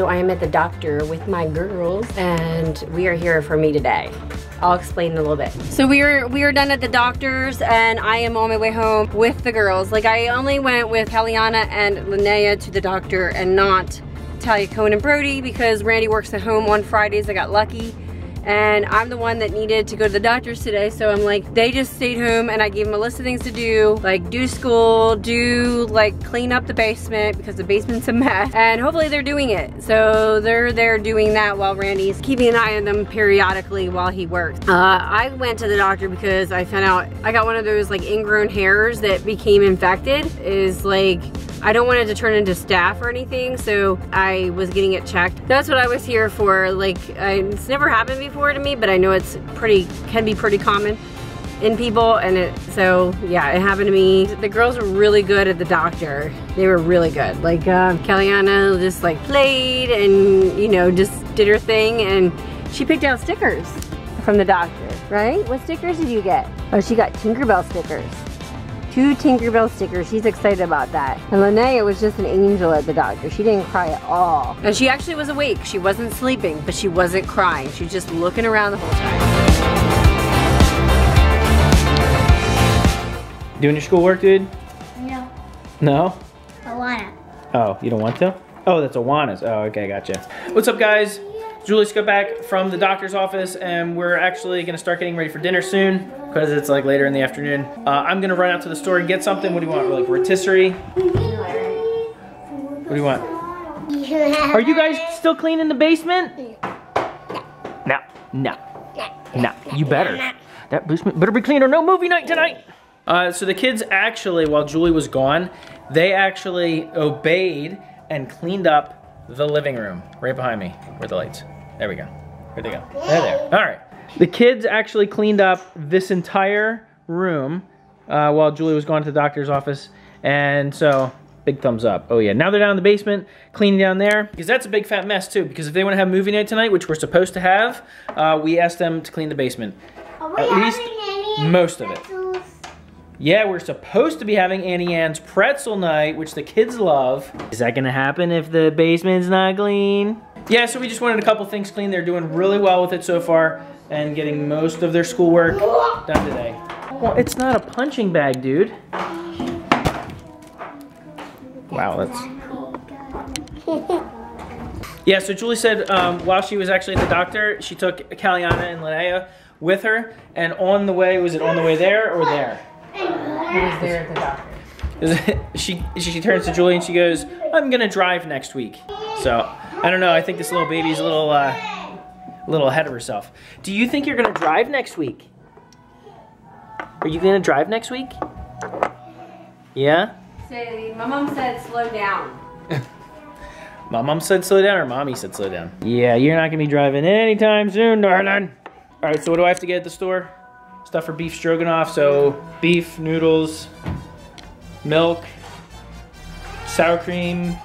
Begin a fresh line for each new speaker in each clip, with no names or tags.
So I am at the doctor with my girls and we are here for me today. I'll explain in a little bit. So we are we are done at the doctor's and I am on my way home with the girls. Like I only went with Caliana and Linnea to the doctor and not Talya Koen and Brody because Randy works at home on Fridays. I got lucky and I'm the one that needed to go to the doctor's today so I'm like they just stayed home and I gave them a list of things to do like do school do like clean up the basement because the basement's a mess. And hopefully they're doing it. So they're there doing that while Randy's keeping an eye on them periodically while he works. Uh, I went to the doctor because I found out I got one of those like ingrown hairs that became infected. Is like I don't want it to turn into staph or anything, so I was getting it checked. That's what I was here for. Like, I, it's never happened before to me, but I know it's pretty, can be pretty common in people and it so yeah it happened to me. The girls were really good at the doctor. They were really good. Like uh, just like played and you know just did her thing and she picked out stickers from the doctor right? What stickers did you get? Oh she got Tinkerbell stickers two Tinkerbell stickers. She's excited about that. And Linnea was just an angel at the doctor. She didn't cry at all. And she actually was awake. She wasn't sleeping, but she wasn't crying. She was just looking around the whole time.
Doing your schoolwork, dude?
No,
No?
I wanna.
Oh, you don't want to? Oh, that's Awana's. Oh, okay, gotcha. What's up, guys? Julie just got back from the doctor's office, and we're actually gonna start getting ready for dinner soon because it's like later in the afternoon. Uh, I'm gonna run out to the store and get something. What do you want? Like rotisserie? What do you want? Are you guys still cleaning the basement? No, no, no. You better. That basement better be clean or no movie night tonight. Uh, so the kids actually, while Julie was gone, they actually obeyed and cleaned up the living room right behind me. Where are the lights? There we go. Where'd they go? There, they there. All right. The kids actually cleaned up this entire room uh, while Julie was going to the doctor's office. And so, big thumbs up. Oh yeah, now they're down in the basement, cleaning down there. Because that's a big fat mess too. Because if they want to have movie night tonight, which we're supposed to have, uh, we asked them to clean the basement. At least most of it. Yeah, we're supposed to be having Auntie Anne's pretzel night, which the kids love. Is that gonna happen if the basement's not clean? Yeah, so we just wanted a couple things clean. They're doing really well with it so far and getting most of their schoolwork done today. Well, it's not a punching bag, dude. Wow, that's... Yeah, so Julie said um, while she was actually at the doctor, she took Caliana and Linnea with her, and on the way, was it on the way there or there?
He was there at the doctor.
she, she turns to Julie and she goes, I'm gonna drive next week. So, I don't know, I think this little baby's a little, uh, a little ahead of herself. Do you think you're gonna drive next week? Are you gonna drive next week? Yeah?
Say, my mom said slow down.
My mom said slow down or mommy said slow down? Yeah, you're not gonna be driving anytime soon, darling. All right, so what do I have to get at the store? Stuff for beef stroganoff, so beef, noodles, milk, sour cream,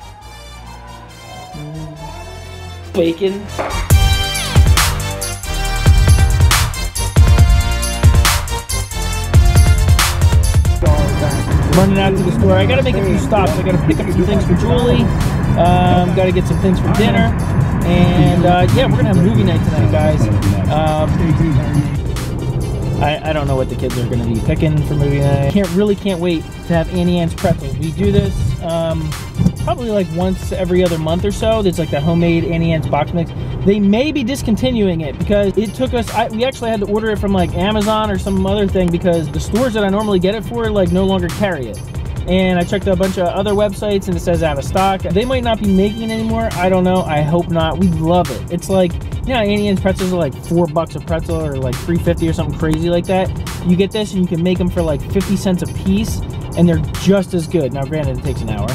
bacon. Running out to the store. I gotta make a few stops. I gotta pick up some things for Julie. Um, gotta get some things for dinner. And uh, yeah, we're gonna have movie night tonight, guys. Um, I, I don't know what the kids are gonna be picking for movie night. Can't really can't wait to have Auntie Anne's pretzels. We do this um, probably like once every other month or so. There's like the homemade Auntie Anne's box mix. They may be discontinuing it because it took us. I, we actually had to order it from like Amazon or some other thing because the stores that I normally get it for like no longer carry it and I checked a bunch of other websites and it says out of stock. They might not be making it anymore. I don't know. I hope not. We love it. It's like, you know, Annie pretzels are like four bucks a pretzel or like 350 or something crazy like that. You get this and you can make them for like 50 cents a piece and they're just as good. Now, granted, it takes an hour.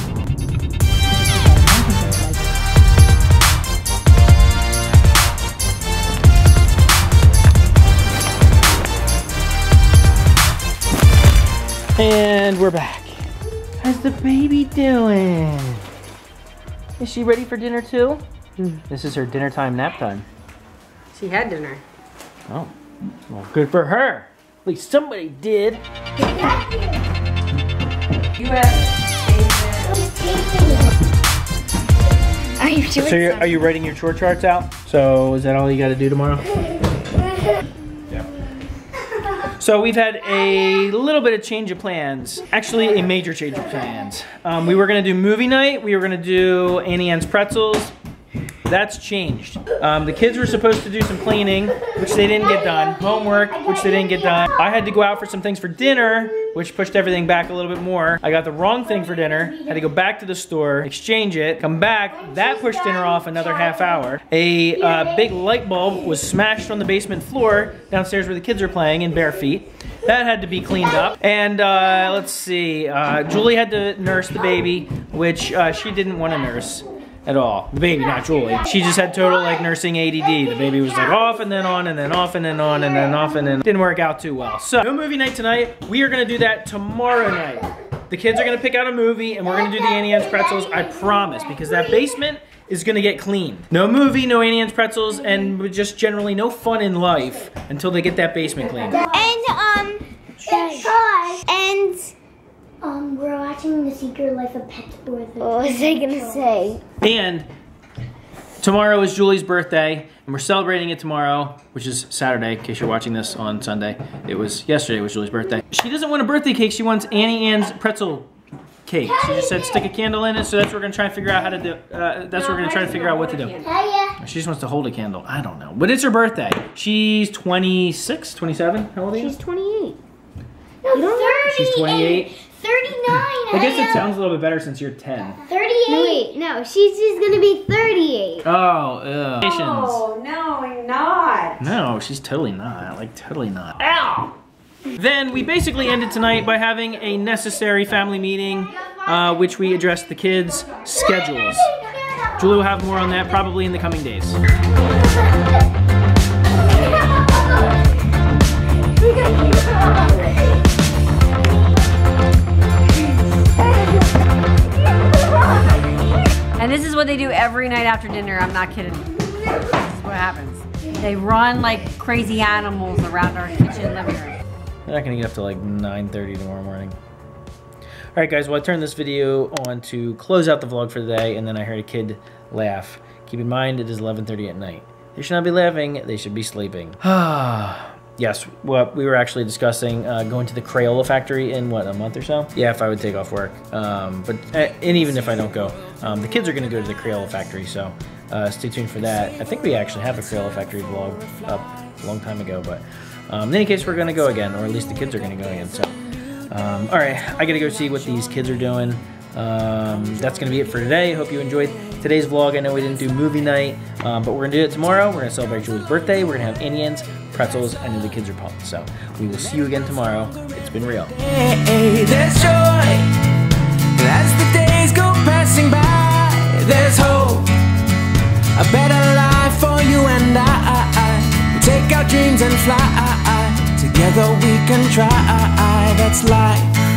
And we're back. How's the baby doing? Is she ready for dinner too? Hmm. This is her dinner time, nap time.
She had dinner.
Oh, well, good for her. At least somebody did.
You have
Are you She
So you're, are you writing your chore charts out? So is that all you got to do tomorrow? So we've had a little bit of change of plans. Actually, a major change of plans. Um, we were gonna do movie night. We were gonna do Auntie Anne's Pretzels. That's changed. Um, the kids were supposed to do some cleaning, which they didn't get done. Homework, which they didn't get done. I had to go out for some things for dinner, which pushed everything back a little bit more. I got the wrong thing for dinner, had to go back to the store, exchange it, come back. That pushed dinner off another half hour. A uh, big light bulb was smashed on the basement floor downstairs where the kids are playing in bare feet. That had to be cleaned up. And uh, let's see, uh, Julie had to nurse the baby, which uh, she didn't want to nurse at all. The baby, not Julie. She just had total like nursing ADD. The baby was like off and then on and then off and then on and then off and then didn't work out too well. So no movie night tonight. We are gonna do that tomorrow night. The kids are gonna pick out a movie and we're gonna do the Auntie Anne's pretzels, I promise, because that basement is gonna get cleaned. No movie, no Auntie Anne's pretzels, and just generally no fun in life until they get that basement cleaned.
And um, and
Um, we're watching The Secret Life of Pets or the
what was I gonna say?
And tomorrow is Julie's birthday, and we're celebrating it tomorrow, which is Saturday, in case you're watching this on Sunday. It was yesterday was Julie's birthday. She doesn't want a birthday cake, she wants Auntie Anne's pretzel cake. She just said stick a candle in it, so that's what we're gonna try and figure out how to do. Uh, that's what we're gonna try to figure out what to do. She just wants to hold a candle. I don't know. But it's her birthday. She's 26, 27? How old are you?
She's 28.
No, 30.
She's 28.
39.
I guess it sounds a little bit better since you're 10.
38.
No, wait, no, she's just gonna be 38.
Oh, ugh.
Oh, no, I'm not.
No, she's totally not. Like, totally not. Ow! Then we basically ended tonight by having a necessary family meeting, uh, which we addressed the kids' schedules. Julie will have more on that probably in the coming days.
What they do every night after dinner. I'm not kidding. This is what happens. They run like crazy animals around our kitchen living room.
They're not gonna get up to like 9.30 tomorrow morning. All right, guys, well, I turned this video on to close out the vlog for the day, and then I heard a kid laugh. Keep in mind, it is 11.30 at night. They should not be laughing, they should be sleeping. Ah. Yes, well, we were actually discussing uh, going to the Crayola factory in, what, a month or so? Yeah, if I would take off work. Um, but, uh, and even if I don't go, um, the kids are gonna go to the Crayola factory, so uh, stay tuned for that. I think we actually have a Crayola factory vlog up a long time ago, but um, in any case, we're gonna go again, or at least the kids are gonna go again. So, um, all right, I gotta go see what these kids are doing. Um, that's gonna be it for today. Hope you enjoyed today's vlog. I know we didn't do movie night, um, but we're gonna do it tomorrow. We're gonna celebrate Julie's birthday. We're gonna have Auntie Anne's, pretzels. I know the kids are pumped. So we will see you again tomorrow. It's been real.
There's joy as the days go passing by. There's hope, a better life for you and I. Take our dreams and fly. Together we can try. That's life.